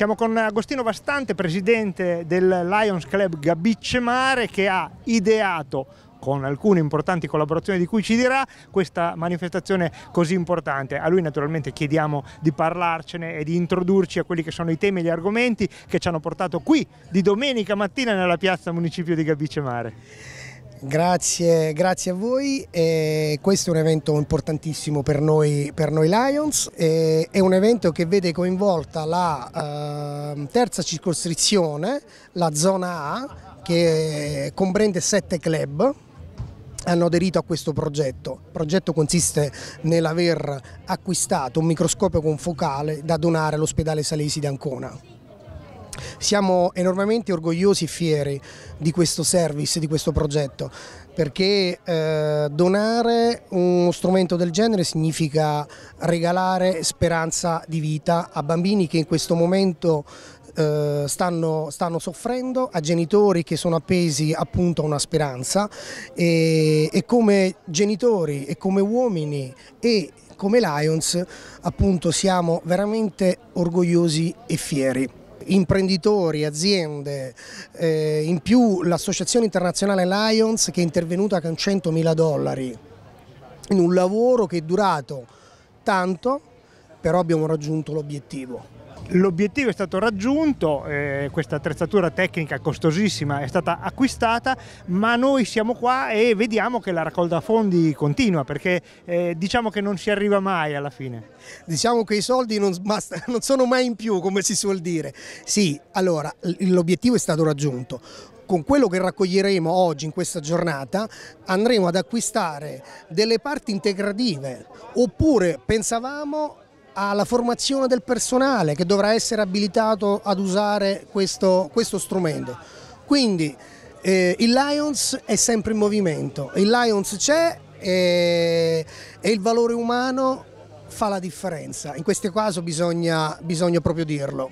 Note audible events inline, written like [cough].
Siamo con Agostino Vastante, presidente del Lions Club Gabicce Mare, che ha ideato con alcune importanti collaborazioni di cui ci dirà questa manifestazione così importante. A lui naturalmente chiediamo di parlarcene e di introdurci a quelli che sono i temi e gli argomenti che ci hanno portato qui di domenica mattina nella piazza municipio di Gabicce Mare. Grazie, grazie a voi. E questo è un evento importantissimo per noi, per noi Lions. E è un evento che vede coinvolta la uh, terza circoscrizione, la zona A, che comprende sette club hanno aderito a questo progetto. Il progetto consiste nell'aver acquistato un microscopio confocale da donare all'ospedale Salesi di Ancona. Siamo enormemente orgogliosi e fieri di questo service, di questo progetto, perché eh, donare uno strumento del genere significa regalare speranza di vita a bambini che in questo momento eh, stanno, stanno, soffrendo, a genitori che sono appesi appunto a una speranza. E, e come genitori e come uomini e come Lions appunto siamo veramente orgogliosi e fieri imprenditori, aziende, eh, in più l'associazione internazionale Lions che è intervenuta con 100 mila dollari in un lavoro che è durato tanto, però abbiamo raggiunto l'obiettivo. L'obiettivo è stato raggiunto, eh, questa attrezzatura tecnica costosissima è stata acquistata, ma noi siamo qua e vediamo che la raccolta fondi continua perché eh, diciamo che non si arriva mai alla fine. Diciamo che i soldi non, basta, [laughs] non sono mai in più, come si suol dire. Sì, allora l'obiettivo è stato raggiunto con quello che raccoglieremo oggi in questa giornata andremo ad acquistare delle parti integrative oppure pensavamo alla formazione del personale che dovrà essere abilitato ad usare questo, questo strumento. Quindi eh, il Lions è sempre in movimento, il Lions c'è e, e, il valore umano fa la differenza, in questo caso bisogna, bisogna proprio dirlo.